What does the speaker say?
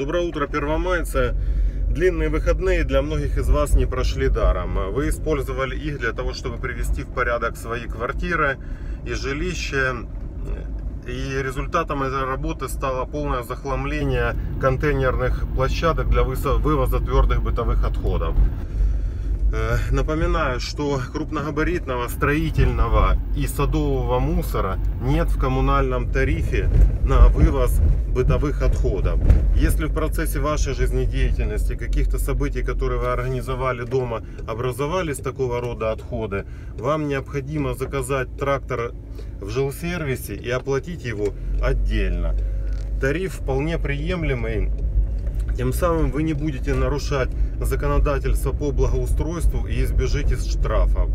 Доброе утро, первомайцы. Длинные выходные для многих из вас не прошли даром. Вы использовали их для того, чтобы привести в порядок свои квартиры и жилище. И результатом этой работы стало полное захламление контейнерных площадок для вывоза твердых бытовых отходов. Напоминаю, что крупногабаритного строительного и садового мусора нет в коммунальном тарифе на вывоз бытовых отходов. Если в процессе вашей жизнедеятельности каких-то событий, которые вы организовали дома, образовались такого рода отходы, вам необходимо заказать трактор в жилсервисе и оплатить его отдельно. Тариф вполне приемлемый тем самым вы не будете нарушать законодательство по благоустройству и избежите штрафов.